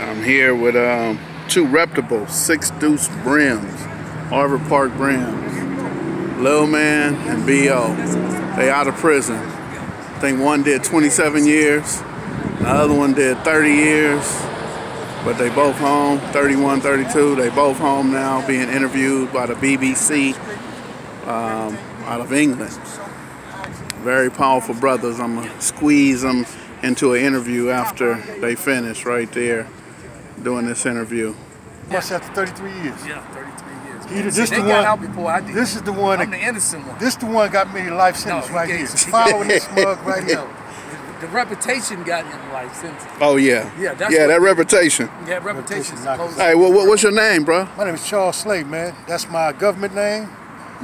I'm here with um, two reputable six deuce brims, Harvard Park brims. Lil Man and B.O. They out of prison. I think one did 27 years, the other one did 30 years, but they both home, 31, 32. They both home now being interviewed by the BBC um, out of England. Very powerful brothers. I'm gonna squeeze them into an interview after they finish right there doing this interview. Must after 33 years. Yeah, 33 years. He, this they the got one. out before I did. This is the one. I'm That, the innocent one. this the one got me life sentence he right gave- here. he Following gave- this mug right here. No, the reputation got him life sentence. Oh yeah, Yeah, that's yeah, what- that reputation. Yeah, reputation. Reputation knocked Hey, what, what, what's your name, bro? My name is Charles Slade, man. That's my government name.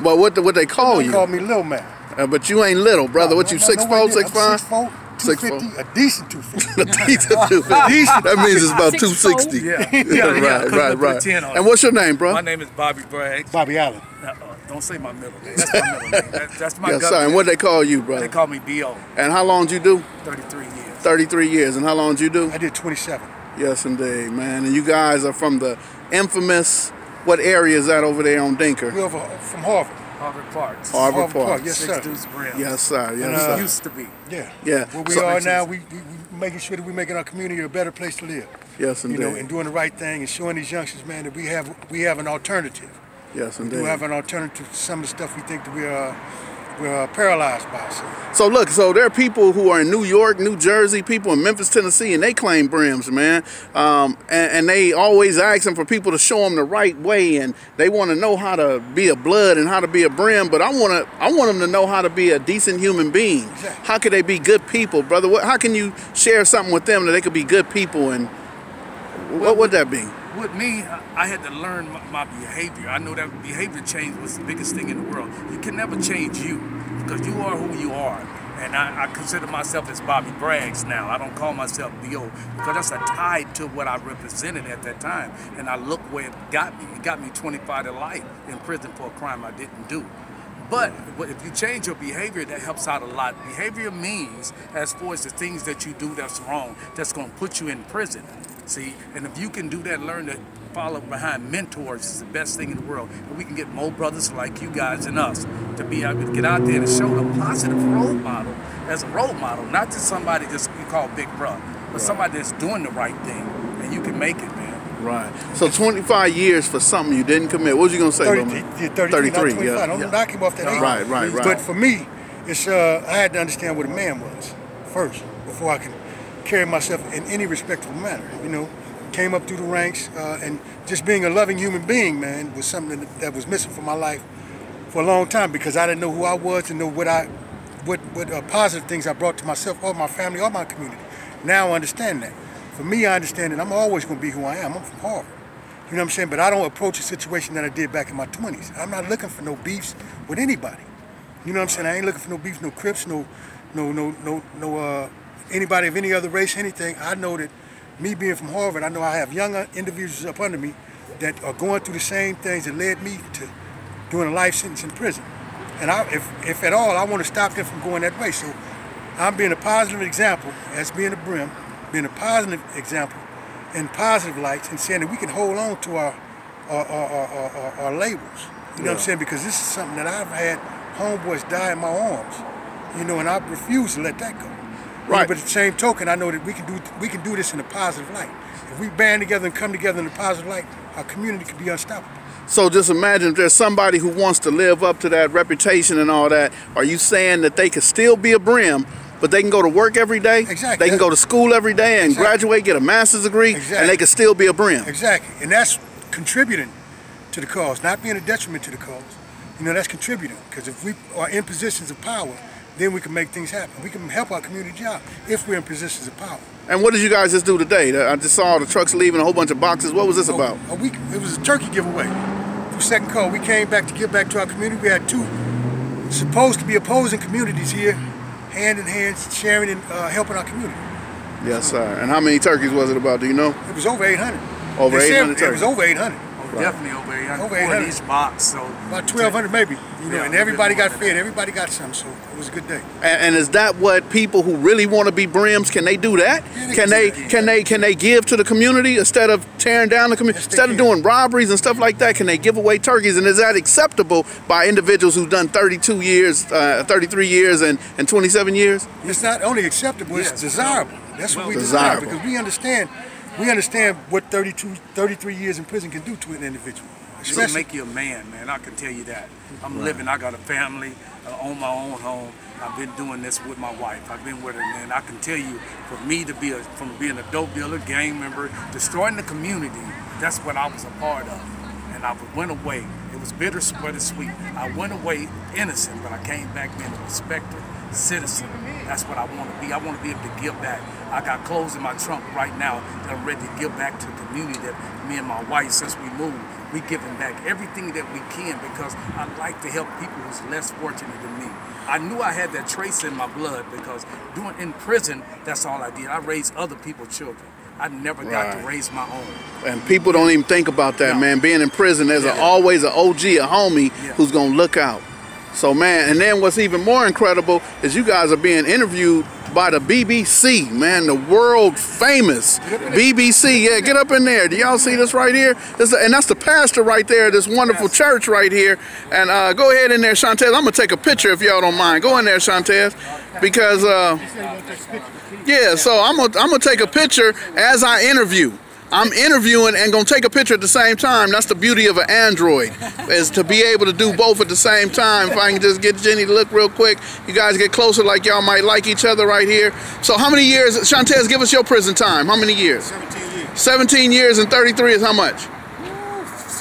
But what the, what they call They you? call me Little Man. Uh, but you ain't little, brother. What No, you no, six no, four, no, six I'm five? Six four, Six 250, a decent 250. that means it's about Six two four. sixty. Yeah, right, right, right. And what's your name, bro? My name is Bobby Braggs. Bobby Allen. Uh, uh, don't say my middle name. That's my middle name. That, that's my Yes, sir. And what they call you, bro? They call me B.O. And how long did you do? 33 years. Thirty-three years. And how long did you do? I did 27. Yes, indeed, man. And you guys are from the infamous. What area is that over there on Denker? We over from Harvard. Harvard Parks. Harvard Harvard Park, Park. yes, Six sir. Deuce Brim. Yes, sir. Yes, And, uh, sir. Used to be. Yeah. Yeah. Where we So- are now, we, we, we making sure that we're making our community a better place to live. Yes, indeed. You know, and doing the right thing and showing these youngsters, man, that we have we have an alternative. yes, We indeed. do have an alternative to some of the stuff we think that we are we're uh, paralyzed by. So So look, so there are people who are in New York, New Jersey, people in Memphis, Tennessee, and they claim brims, man. Um, and, and they always asking for people to show them the right way, and they want to know how to be a blood and how to be a brim. But I want to, I want them to know how to be a decent human being. Exactly. How could they be good people, brother? What, how can you share something with them that they could be good people? And what would that be? With me, I had to learn my, behavior. I know that behavior change was the biggest thing in the world. You can never change you because you are who you are. And I, I consider myself as Bobby Braggs now. I don't call myself B.O. because that's a tie to what I represented at that time. And I look where it got me. It got me 25 to life in prison for a crime I didn't do. But but if you change your behavior, that helps out a lot. Behavior means, as far as the things that you do that's wrong, that's going to put you in prison. See, and if you can do that, learn to follow behind mentors is the best thing in the world. And we can get more brothers like you guys and us to be able to get out there and show the positive role model as a role model, not just somebody just you call big brother, but somebody that's doing the right thing, and you can make it, man. Right. So 25 years for something you didn't commit. What was you gonna say, 30, Lil yeah, man? 33, 33, not 25. yeah, Don't yeah. knock him off that age. Right, right, right. But for me, it's uh, I had to understand what a man was first before I can carry myself in any respectful manner. You know, came up through the ranks uh, and just being a loving human being, man, was something that, was missing from my life for a long time because I didn't know who I was and know what I, what what uh, positive things I brought to myself or my family or my community. Now I understand that. For me, I understand that I'm always going to be who I am. I'm from Harvard. You know what I'm saying? But I don't approach a situation that I did back in my 20s. I'm not looking for no beefs with anybody. You know what I'm saying? I ain't looking for no beefs, no Crips, no, no, no, no, no, uh, anybody of any other race, anything. I know that me being from Harvard, I know I have young individuals up under me that are going through the same things that led me to doing a life sentence in prison. And I, if, if at all, I want to stop them from going that way. So I'm being a positive example as being a brim, being a positive example in positive lights and saying that we can hold on to our our, our, our, our, our labels. You know what I'm saying? Because this is something that I've had homeboys die in my arms. You know, and I refuse to let that go. You know, Right. but at the same token, I know that we can do we can do this in a positive light. If we band together and come together in a positive light, our community can be unstoppable. So just imagine if there's somebody who wants to live up to that reputation and all that. Are you saying that they could still be a brim, but they can go to work every day? Exactly. They can go to school every day and Exactly. graduate, get a master's degree, and they can still be a brim. Exactly. And that's contributing to the cause, not being a detriment to the cause. You know, that's contributing. Because if we are in positions of power, then we can make things happen. We can help our community out if we're in positions of power. And what did you guys just do today? I just saw the trucks leaving a whole bunch of boxes. What was this about? A week, it was a turkey giveaway. For second call, we came back to give back to our community. We had two supposed to be opposing communities here, hand in hand, sharing and uh, helping our community. Yes, sir. And how many turkeys was it about? Do you know? It was over 800. Over They said 800 It was over 800. Over Definitely over 800 Over for 800. each box. So About 1,200 maybe, you know, Yeah, and everybody got fed, everybody got some, so it was a good day. And, and is that what people who really want to be brims can they do that? Yeah, they Can can they do that. can they can they give to the community instead of tearing down the community? Yes, they instead of doing robberies and stuff like that, can they give away turkeys? And is that acceptable by individuals who've done 32 years, uh, 33 years, and, and 27 years? It's not only acceptable, it's Yes. desirable. That's what we Desirable. desire because we understand, we understand what 32, 33 years in prison can do to an individual. It's gonna make you a man, man. I can tell you that. I'm living. I got a family. I own my own home. I've been doing this with my wife. I've been with her, man. I can tell you, for me to be a, from being a dope dealer, gang member, destroying the community, that's what I was a part of. And I went away. It was bittersweet and sweet. I went away innocent, but I came back being a respected citizen. That's what I want to be. I want to be able to give back. I got clothes in my trunk right now that I'm ready to give back to the community that me and my wife, since we moved, we giving back everything that we can because I like to help people who's less fortunate than me. I knew I had that trace in my blood because doing in prison, that's all I did. I raised other people's children. I never got to raise my own. And people don't even think about that, No. man. Being in prison, there's a, always an OG, a homie, Yeah. who's gonna look out. So, man, and then what's even more incredible is you guys are being interviewed by the BBC, man, the world famous BBC. Yeah, get up in there. Do y'all see this right here? This, and that's the pastor right there, this wonderful church right here. And uh, go ahead in there, Shantez. I'm gonna take a picture if y'all don't mind. Go in there, Shantez, because. Uh, yeah, so I'm gonna I'm gonna take a picture as I interview. I'm interviewing and gonna take a picture at the same time. That's the beauty of an Android, is to be able to do both at the same time. If I can just get Jenny to look real quick, you guys get closer like y'all might like each other right here. So how many years, Shantez, give us your prison time. How many years? 17 years. 17 years and 33 is how much?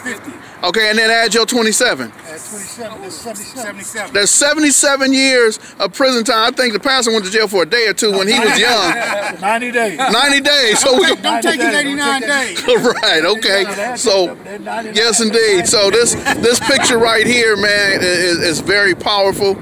50. Okay, and then add your 27. At 27, that's 77. 77. There's 77 years of prison time. I think the pastor went to jail for a day or two when he was young. 90 days. 90 days. So we Don't take it 89 days. right. Okay. So, yes, indeed. So this this picture right here, man, is, is very powerful.